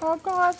好好看